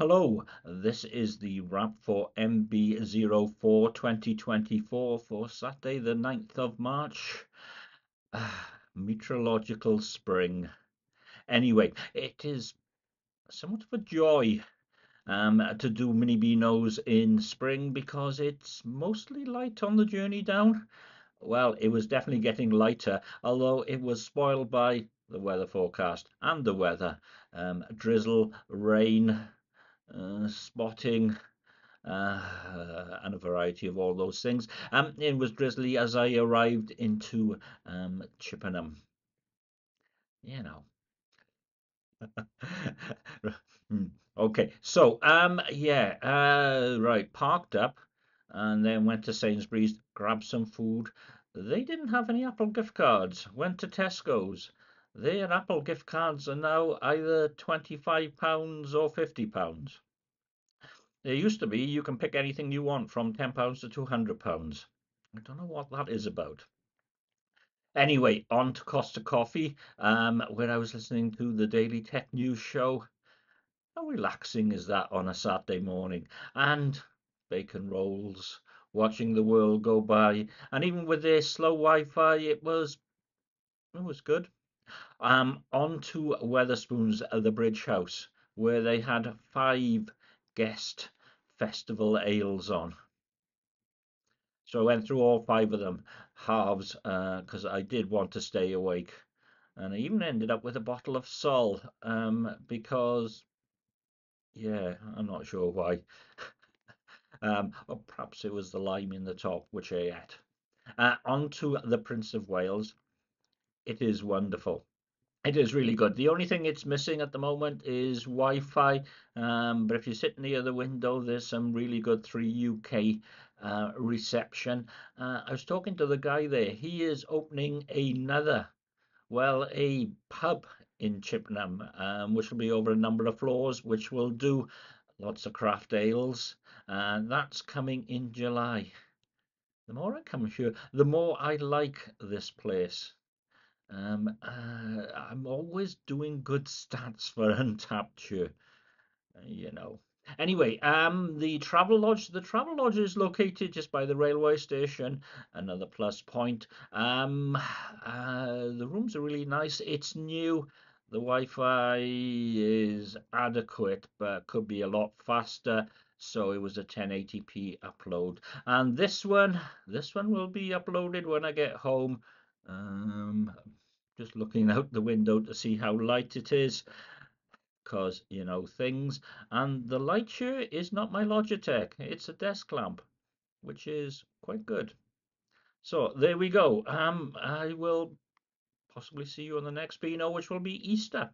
Hello, this is the wrap for MB04 2024 for Saturday, the 9th of March. Ah, meteorological spring. Anyway, it is somewhat of a joy um, to do mini beanos in spring because it's mostly light on the journey down. Well, it was definitely getting lighter, although it was spoiled by the weather forecast and the weather. Um, drizzle, rain, spotting, uh, and a variety of all those things. Um, it was drizzly as I arrived into um, Chippenham. You know. Hmm, okay, so um, yeah, uh, right, parked up, and then went to Sainsbury's, grabbed some food. They didn't have any Apple gift cards. Went to Tesco's. Their Apple gift cards are now either £25 or £50. There used to be you can pick anything you want from £10 to £200. I don't know what that is about. Anyway, on to Costa Coffee, um, where I was listening to the Daily Tech News show. How relaxing is that on a Saturday morning? And bacon rolls, watching the world go by, and even with their slow Wi-Fi, it was it was good. Um, on to Wetherspoons, uh, the Bridge House, where they had five guest festival ales on. So I went through all five of them, halves, because uh, I did want to stay awake. And I even ended up with a bottle of Sol, um, because, yeah, I'm not sure why. um, or perhaps it was the lime in the top, which I ate. Uh, on to the Prince of Wales. It is wonderful. It is really good. The only thing it's missing at the moment is Wi-Fi. Um, but if you sit near the window, there's some really good 3UK uh, reception. Uh, I was talking to the guy there. He is opening another, well, a pub in Chippenham, um, which will be over a number of floors, which will do lots of craft ales. And that's coming in July. The more I come here, the more I like this place. Um, uh, I'm always doing good stats for Untappd uh, you know. Anyway, um, the Travelodge. The Travelodge is located just by the railway station. Another plus point. Um, uh, the rooms are really nice. It's new. The Wi-Fi is adequate, but could be a lot faster. So it was a 1080p upload. And this one, this one will be uploaded when I get home. Um, just looking out the window to see how light it is because you know things and the light here is not my Logitech it's a desk lamp which is quite good. So there we go. Um I will possibly see you on the next Beano which will be Easter